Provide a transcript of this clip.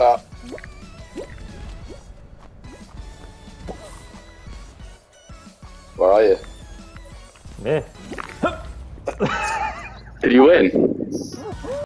Uh, where are you? Yeah. Did you win?